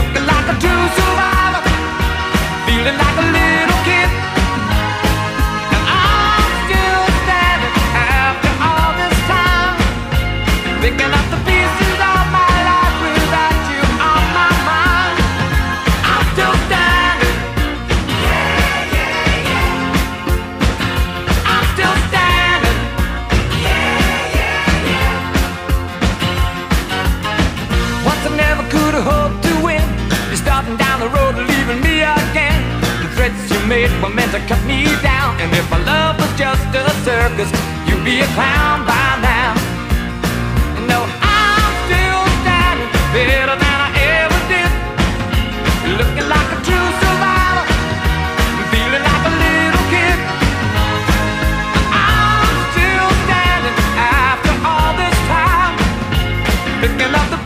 Looking like a true survivor, feeling like a little kid. And I'm still standing after all this time, picking up the it were meant to cut me down. And if my love was just a circus, you'd be a clown by now. No, I'm still standing better than I ever did. Looking like a true survivor, feeling like a little kid. I'm still standing after all this time, picking up the